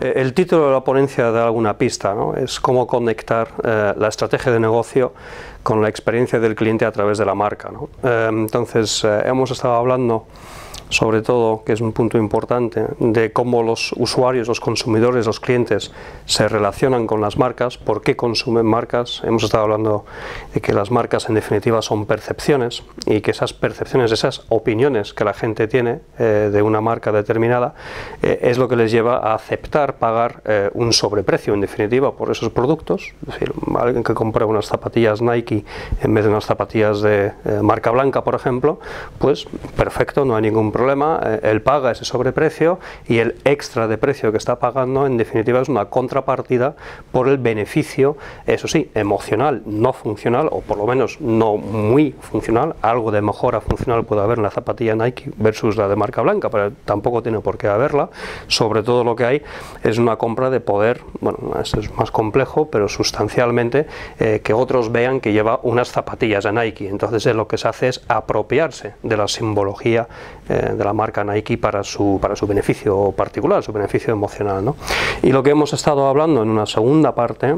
Eh, el título de la ponencia da alguna pista, ¿no? es cómo conectar eh, la estrategia de negocio con la experiencia del cliente a través de la marca. Eh, entonces, hemos estado hablando sobre todo, que es un punto importante, de cómo los usuarios, los consumidores, los clientes se relacionan con las marcas, por qué consumen marcas. Hemos estado hablando de que las marcas en definitiva son percepciones y que esas percepciones, esas opiniones que la gente tiene eh, de una marca determinada, eh, es lo que les lleva a aceptar pagar eh, un sobreprecio en definitiva por esos productos. Es decir, alguien que compra unas zapatillas Nike en vez de unas zapatillas de marca blanca, por ejemplo, pues perfecto, no hay ningún problema problema, eh, él paga ese sobreprecio y el extra de precio que está pagando en definitiva es una contrapartida por el beneficio, eso sí, emocional, no funcional o por lo menos no muy funcional, algo de mejora funcional puede haber en la zapatilla Nike versus la de marca blanca, pero tampoco tiene por qué haberla, sobre todo lo que hay es una compra de poder, bueno, esto es más complejo, pero sustancialmente eh, que otros vean que lleva unas zapatillas de Nike, entonces lo que se hace es apropiarse de la simbología eh, de la marca Nike para su, para su beneficio particular, su beneficio emocional. ¿no? Y lo que hemos estado hablando en una segunda parte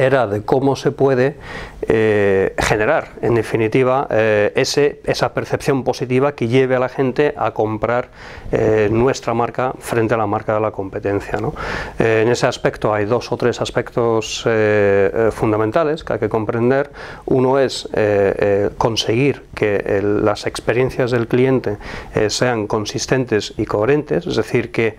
era de cómo se puede eh, generar, en definitiva, eh, ese, esa percepción positiva que lleve a la gente a comprar eh, nuestra marca frente a la marca de la competencia. en ese aspecto hay dos o tres aspectos fundamentales que hay que comprender. Uno es conseguir que las experiencias del cliente sean consistentes y coherentes, es decir, que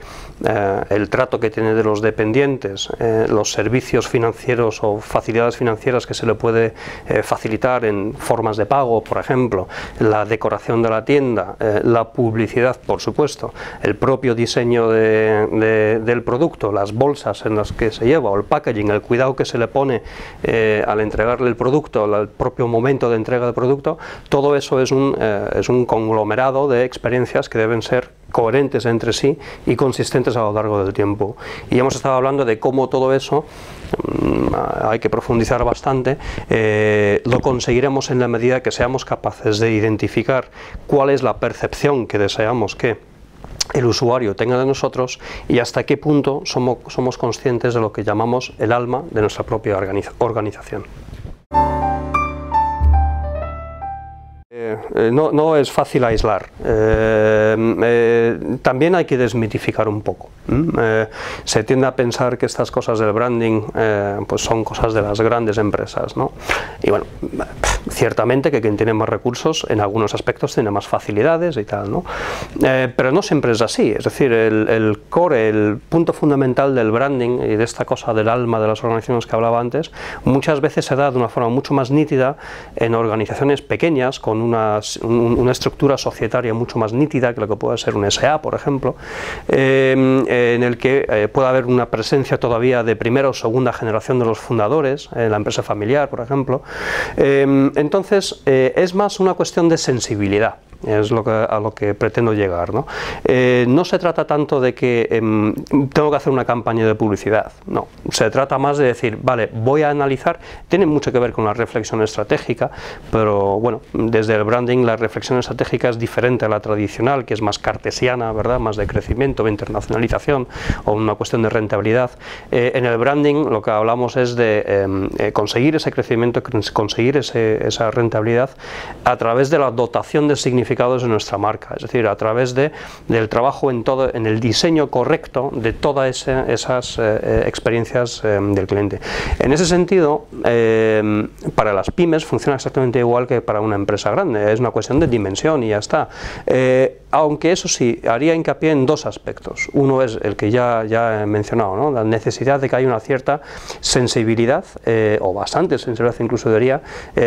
el trato que tiene de los dependientes, los servicios financieros o facilidades financieras que se le puede eh, facilitar en formas de pago, por ejemplo, la decoración de la tienda, eh, la publicidad, por supuesto, el propio diseño del producto, las bolsas en las que se lleva o el packaging, el cuidado que se le pone eh, al entregarle el producto, el propio momento de entrega del producto, todo eso es un, es un conglomerado de experiencias que deben ser coherentes entre sí y consistentes a lo largo del tiempo. Y hemos estado hablando de cómo todo eso mm, hay que profundizar bastante, eh, lo conseguiremos en la medida que seamos capaces de identificar cuál es la percepción que deseamos que el usuario tenga de nosotros y hasta qué punto somos, somos conscientes de lo que llamamos el alma de nuestra propia organización. Eh, no, es fácil aislar. Eh, eh, también hay que desmitificar un poco. se tiende a pensar que estas cosas del branding pues son cosas de las grandes empresas. Y bueno, ciertamente que quien tiene más recursos en algunos aspectos tiene más facilidades y tal. ¿no? pero no siempre es así. Es decir, el, el, core, el punto fundamental del branding y de esta cosa del alma de las organizaciones que hablaba antes, muchas veces se da de una forma mucho más nítida en organizaciones pequeñas con una una, estructura societaria mucho más nítida que lo que puede ser un SA, por ejemplo, eh, en el que eh, haber una presencia todavía de primera o segunda generación de los fundadores, en la empresa familiar, por ejemplo. Eh, entonces, es más una cuestión de sensibilidad es lo que, a lo que pretendo llegar. ¿no? Eh, no se trata tanto de que em, tengo que hacer una campaña de publicidad, no, se trata más de decir, vale, voy a analizar, tiene mucho que ver con la reflexión estratégica, pero bueno, desde el branding la reflexión estratégica es diferente a la tradicional, que es más cartesiana, ¿verdad? más de crecimiento, de internacionalización o una cuestión de rentabilidad. Eh, en el branding lo que hablamos es de em, eh, conseguir ese crecimiento, conseguir esa rentabilidad a través de la dotación de significado de nuestra marca, es decir, a través de, del trabajo en, todo, en el diseño correcto de todas esas eh, eh, experiencias eh, del cliente. En ese sentido, para las pymes funciona exactamente igual que para una empresa grande, es una cuestión de dimensión y ya está. Aunque eso sí, haría hincapié en dos aspectos. Uno es el que ya, ya he mencionado, la necesidad de que haya una cierta sensibilidad, o bastante sensibilidad incluso diría,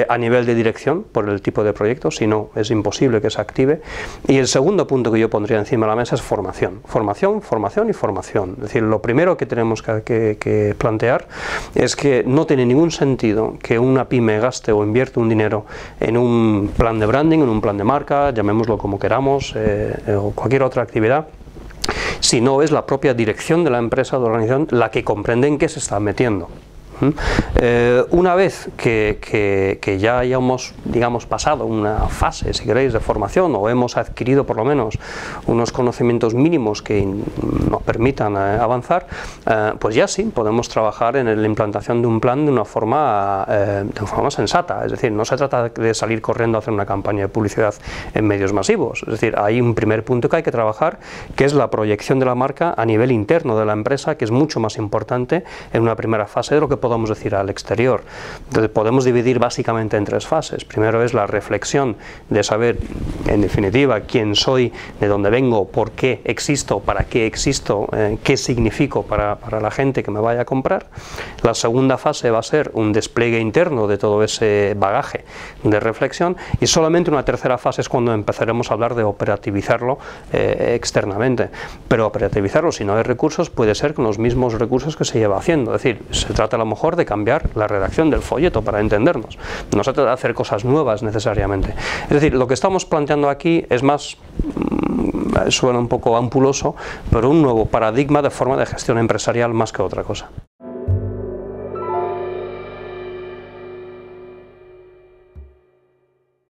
a nivel de dirección por el tipo de proyecto, si no es imposible que se active. Y el segundo punto que yo pondría encima de la mesa es formación. Formación, formación y formación. Es decir, lo primero que tenemos que, plantear es que no tiene ningún sentido que una pyme gaste o invierte un dinero en un plan de branding, en un plan de marca, llamémoslo como queramos, eh, o cualquier otra actividad, si no es la propia dirección de la empresa o de la organización la que comprende en qué se está metiendo. Eh, una vez que, que, ya hayamos, digamos, pasado una fase, si queréis, de formación o hemos adquirido por lo menos unos conocimientos mínimos que nos permitan eh, avanzar, eh, pues ya sí, podemos trabajar en la implantación de un plan de una forma, de una forma sensata. Es decir, no se trata de salir corriendo a hacer una campaña de publicidad en medios masivos. Es decir, hay un primer punto que hay que trabajar, que es la proyección de la marca a nivel interno de la empresa, que es mucho más importante en una primera fase de lo que podemos decir al exterior. Entonces podemos dividir básicamente en tres fases. Primero es la reflexión de saber, en definitiva, quién soy, de dónde vengo, por qué existo, para qué existo, eh, qué significo para, para la gente que me vaya a comprar. La segunda fase va a ser un despliegue interno de todo ese bagaje de reflexión y solamente una tercera fase es cuando empezaremos a hablar de operativizarlo eh, externamente. Pero operativizarlo si no hay recursos puede ser con los mismos recursos que se lleva haciendo. Es decir, se trata a lo mejor de cambiar la redacción del folleto para entendernos. No se trata de hacer cosas nuevas necesariamente. Es decir, lo que estamos planteando aquí es más mm, suena un poco ampuloso, pero un nuevo paradigma de forma de gestión empresarial más que otra cosa.